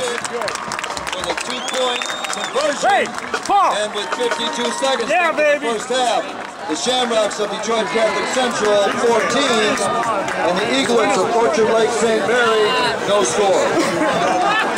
With a two-point conversion. Hey, Paul. And with 52 seconds yeah, baby. first half, the Shamrocks of Detroit Catholic Central 14, and the Eaglets of Orchard Lake St. Mary, no score.